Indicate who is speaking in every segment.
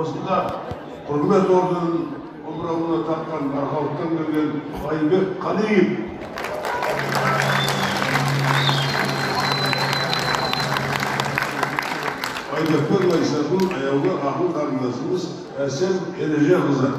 Speaker 1: осында құрмет орденін омырауына таққан арқалықтан келген айбек қалиев айдарбек майсаның аяулы ақын қарындасымыз әсем ережеқызы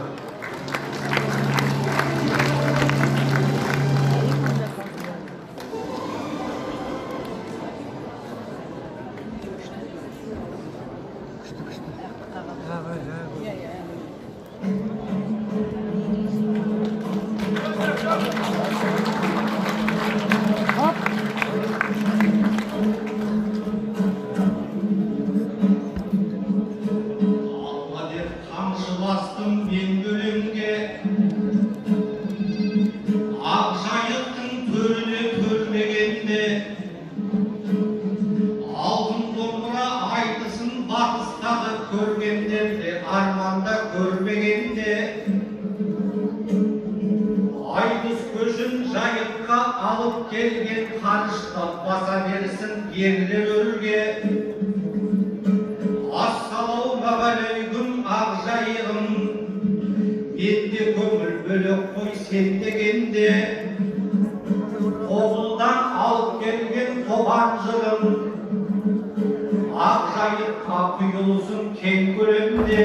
Speaker 2: көлемде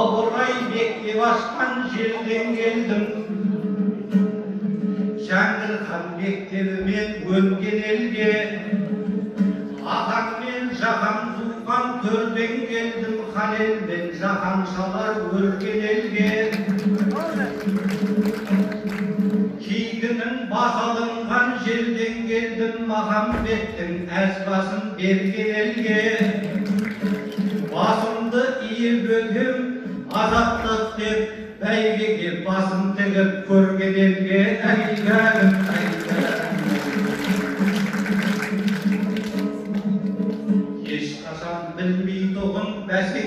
Speaker 2: ыбырай бектеп ашқан жерден келдім. Жәңгір хан мектебімен өнген елге. Атаң мен жаһан туған төрден келдім. Халел мен жаһаншалар өркен елге. Кигінің бас алынған жерден келдім. Махамбеттің әз басын берген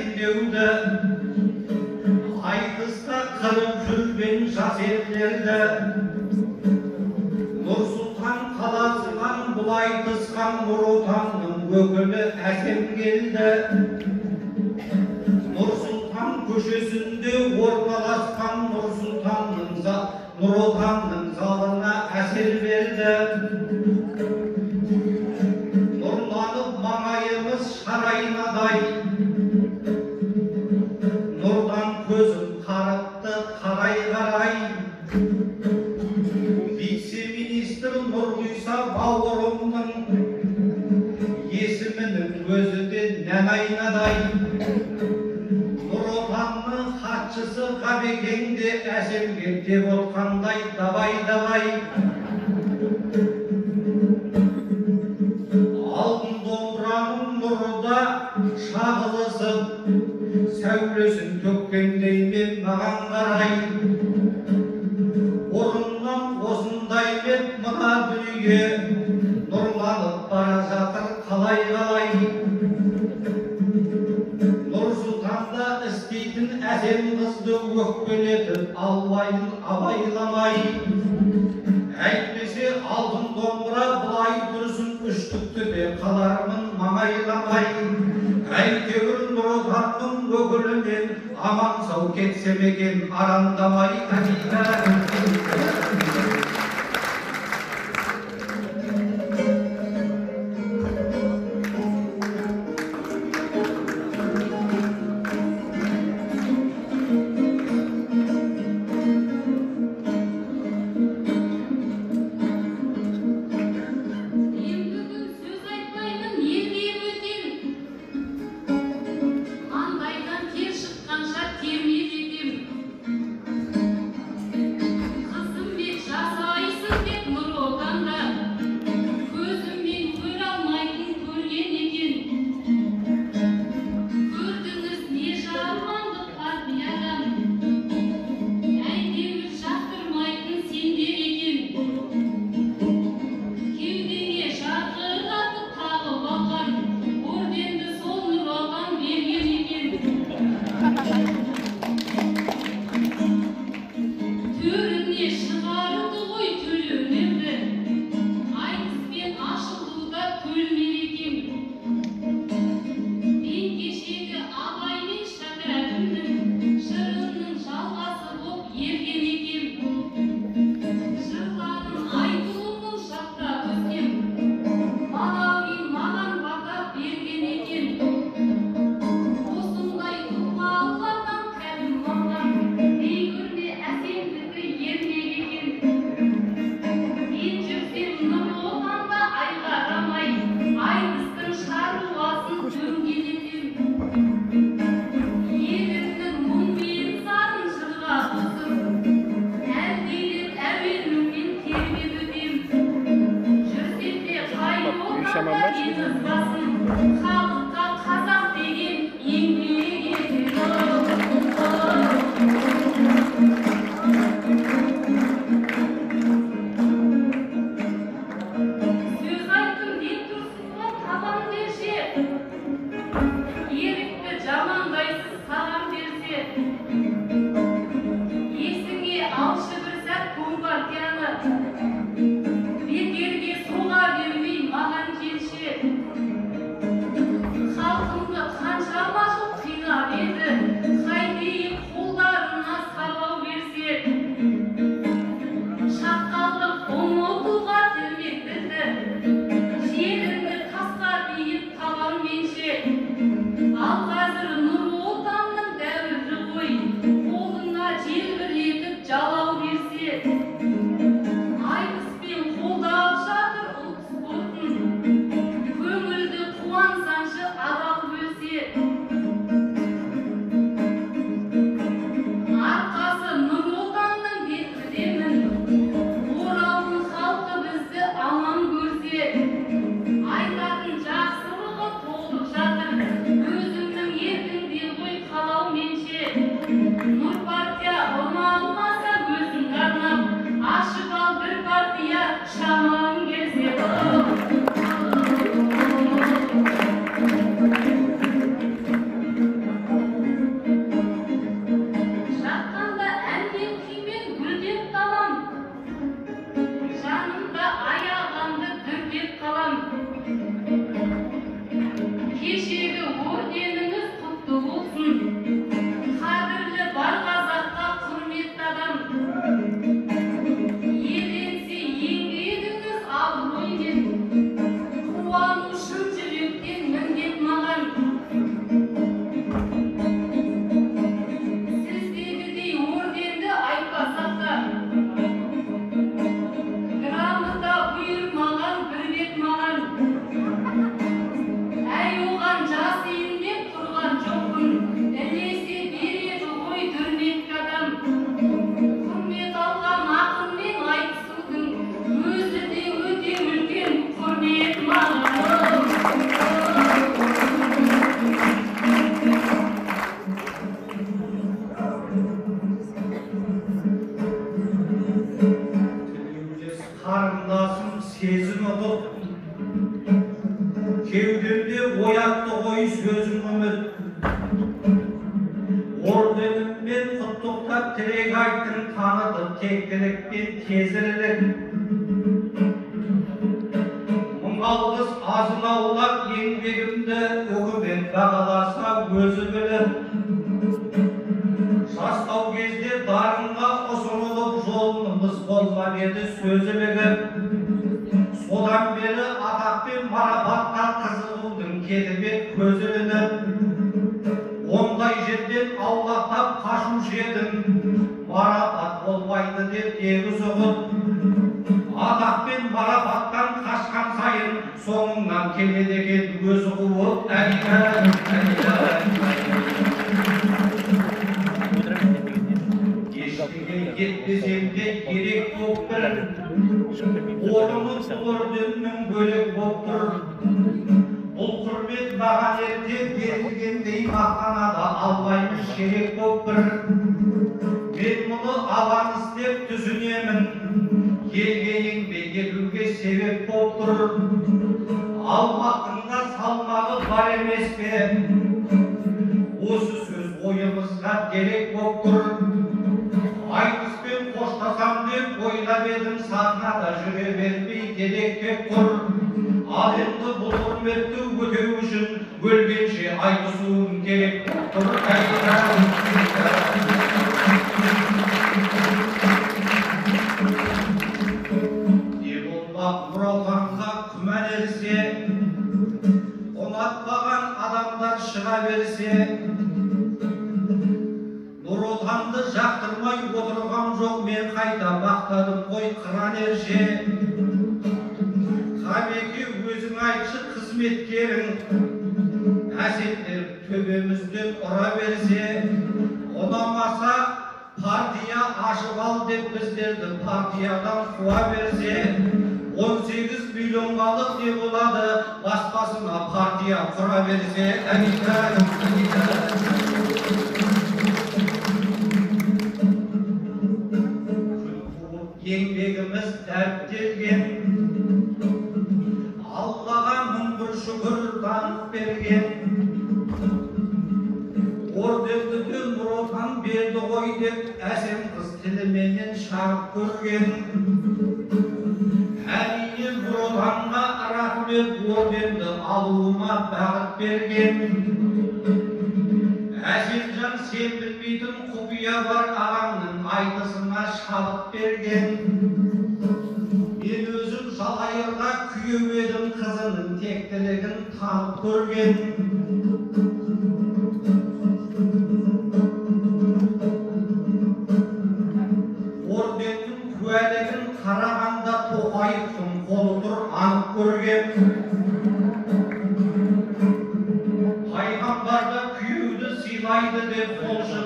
Speaker 2: бәсеңдеуді айтыста қырып жүрген жас ерлерді нұр сұлтан қаласынан бұлай тысқан нұр отанның өкілі әсем келді нұр сұлтан көшесінде орналасқан нұр сұлтанның нұр отанның залына әсер берді хатшысы ғабекең де әсемге деп отқандай давай давай қызды өкпелетіп албайын абайламай әйтпесе алтын домбыра былай тұрсын үштікті де қалармын маңайламай әйтеуір нұр отанның өкілінен аман сау кетсем екен арандамай әмина болмап еді сөзі біліп содан бері атақ пен марапатқа қызығудың кетіп көзі ілініп ондай жерден аулақтап қашушы едім марапат болмайды деп егіз ұғып атақ пен марапаттан қашқан сайын соңыңнан келеді екен орнымыз орденнің бөлек боп тұр бұл құрмет маған ерте берілгендей мақтанада албаймыз керек боп тұр мен мұны алан істеп түзінемін елге еңбек етуге себеп боп тұр алмақтың да салмағы бар емес пе осы сөз ойымызға керек боп тұр қоштасам деп ойлап едім сахнада жүре бермей делектеп тұр ал енді бұл құрметті өтеу үшін өлгенше айтысуым керек тұр не болмақ нұр отанға күмән ерсе ұнатпаған адамдар шыға берсе жақтырмай отырған жоқ мен қайта мақтадым ғой қыран ерже қабеке өзің айтшы қызметкерің әсеттер төбемізден ұра берсе. Ұнамаса партия ашып ал деп біздерді партиядан қуа берсе. 18 миллионғалық не болады баспасына партия құра берсе. Еңбегіміз көрген әрине нұр отанға рахмет орденді алуыма бағыт берген әселжан сен білмейтін құпия бар ағаңның айтысына шабыт берген мен өзім жалайырға күйеу едім қызының тектілігін танып көрген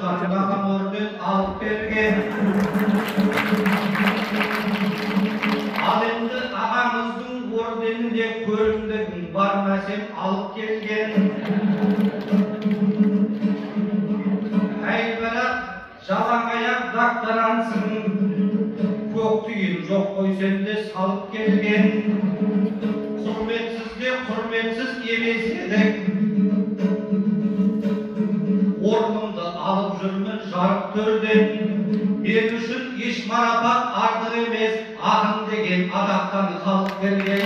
Speaker 2: шығармаған орден алып берген ал енді ағамыздың орденінде көрімдігін бармасем алып келген әй бірақ жалаң аяқ докторантсың көк тиын жоқ қой сенде салып келген құрметсіз де құрметсіз емес едік жарық төрден мен үшін еш марапат артық емес ақын деген атақтан халық берген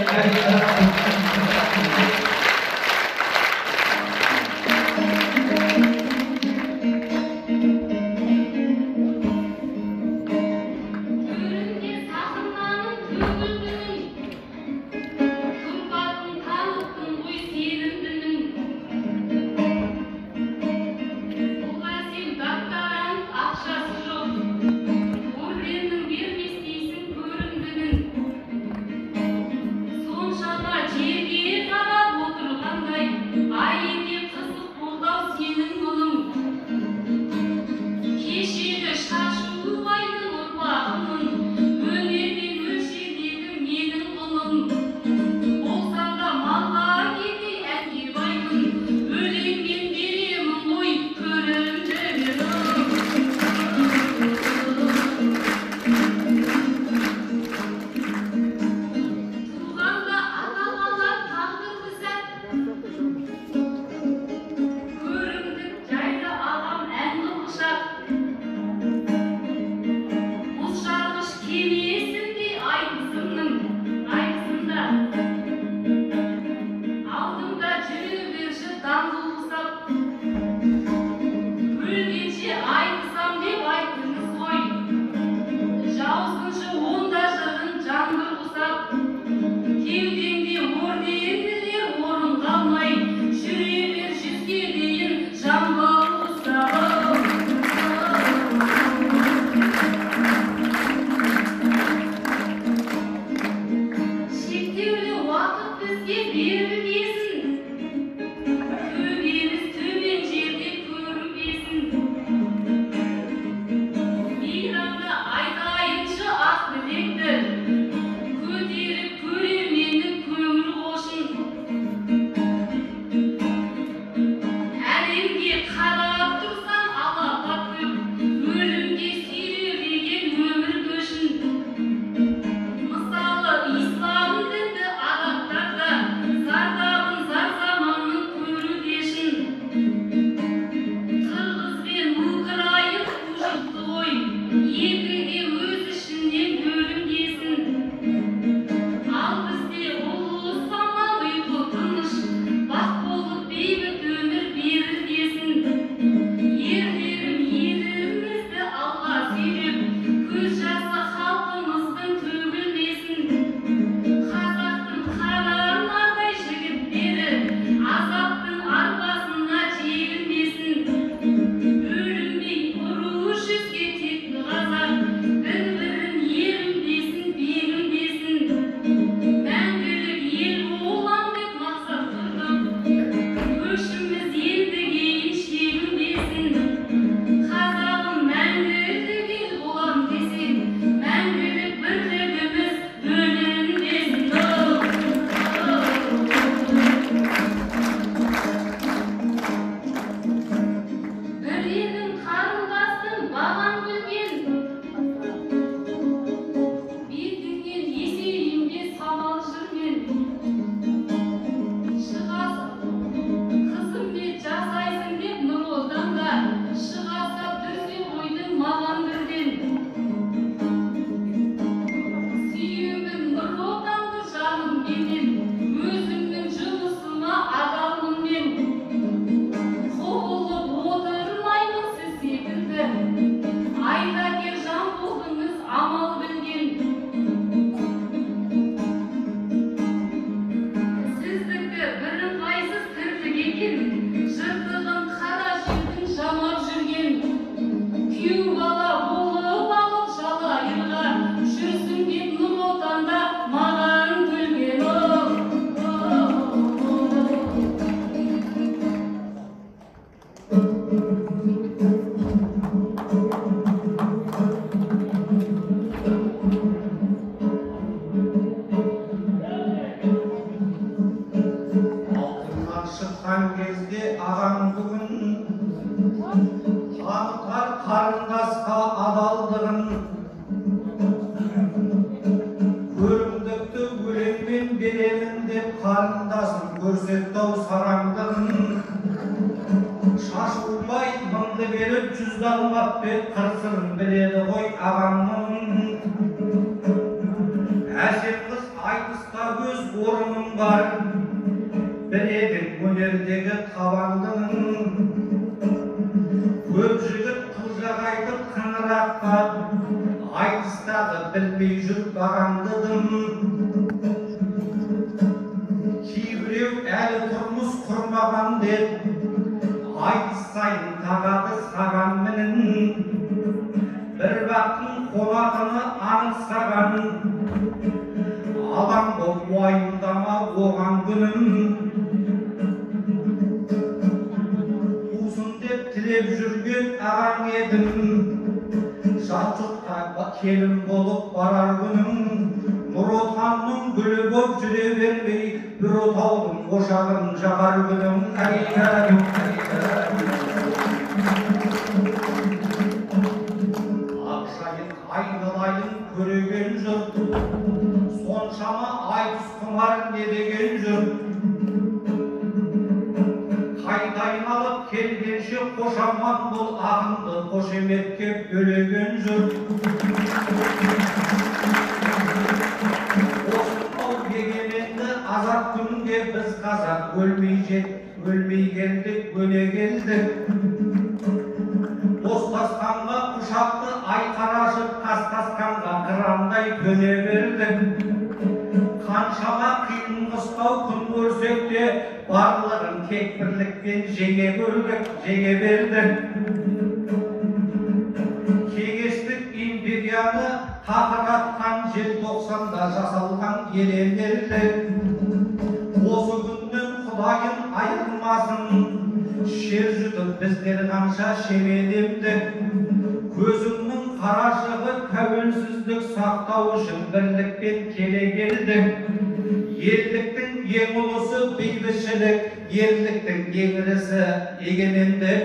Speaker 2: мыңды беріп жүзді алмап деп қыр сырын біледі ғой ағамның әсем қыз айтыста өз орының бар. Білетін өнердегі табандының көп жігіт қылжақ айтып қыңыраққа айтыстағы білмей жүр бағаңдыдым кейбіреу әлі тұрмыс құрмаған деп саған бір бақтың қонағыны аңсаған. Алаң боп уайымдама оған күнім. Тусын деп тілеп жүрген ағаң едім. Жат жұртқа келін болып барар күнім. Нұр отанның гүлі боп жүре бермей бір отаудың ошағын жағар күнім. Не деген жұрт қайта айналып келгенше қошаман бұл ағынды қошеметке бөлеген жұрт осынау егеменді азат күнге біз қазақ өлмей жет өлмей келдік өне келдік достасқанға құшақты айқара ашып қастасқанға қырандай төне бердік қаншама қиын қыстау күн көрсек те барлығын тек бірлікпен жеңе көрдік жеңе бердік кеңестік империяны қақыратқан желтоқсанда жасалған елендерді осы күннен құдайым айырмасын шер жұтып біздер қанша шемелемдік қарашығы тәуелсіздік сақтау үшін бірлікпен келе келдік елдіктің ең ұлысы бейбітшілік ерліктің ең ірісі егемендік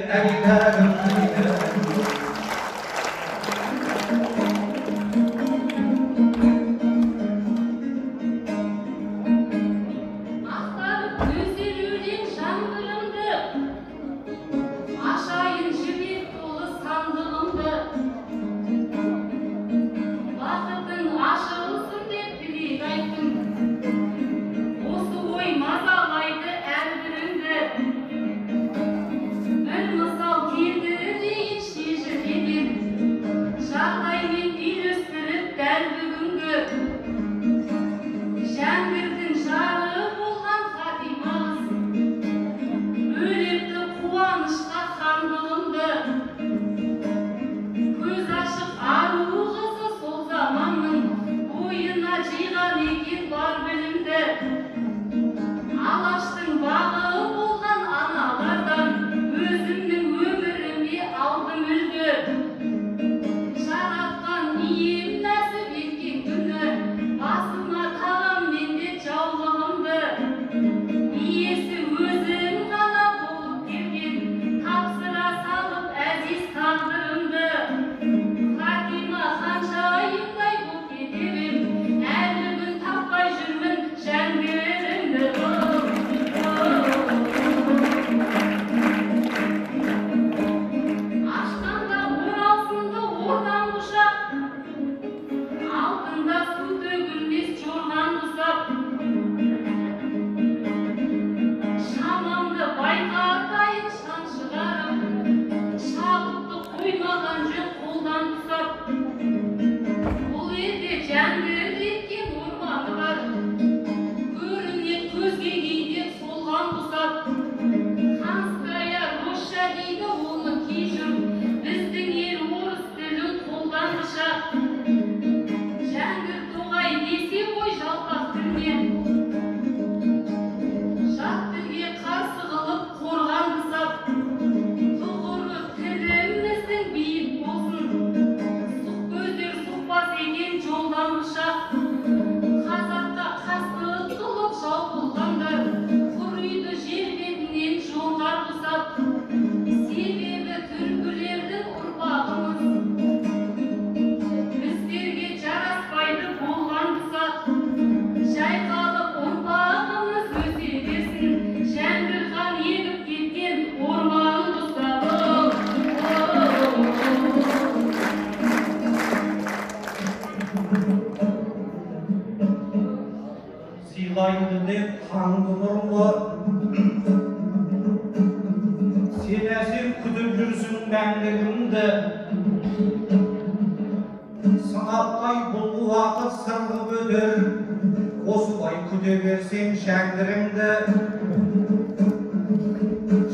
Speaker 2: берсең шәңгіріңді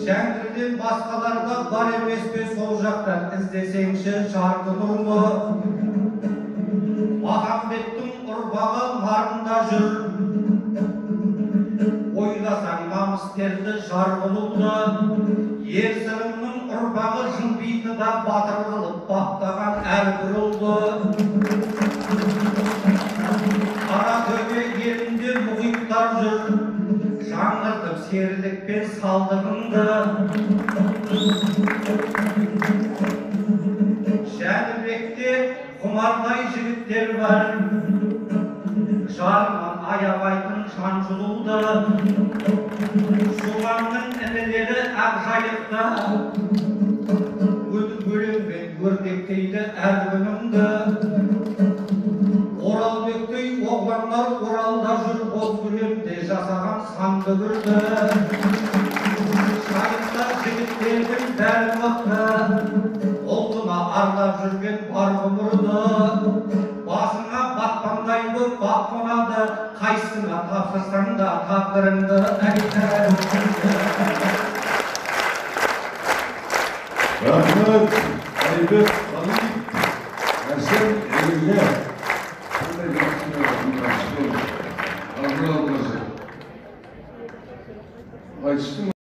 Speaker 2: Шәңгірден басқаларда бар емес пе сол жақтан іздесеңші жарты нұрлы Махамбеттің ұрпағы нарында жүр ойласаң намыстерді жар болуды ер ұрпағы жымпиты да батыр қылып баптаған әрбір ұлды салдығыңды жәнібекте құмардай жігіттер бар жарынан аябайтын шаншылуды шуланның інілері ақжайықта өтіп өлеңмен өрнектейді әр күніңді оралбектей оғландар оралда жүр боз көлемде жасаған сан дүбірді мықты ұлтына арнап жүрген бар ғұмырды басыңа батпандай боп бақ қонады қайсысына тапсырсаң да тағдырыңды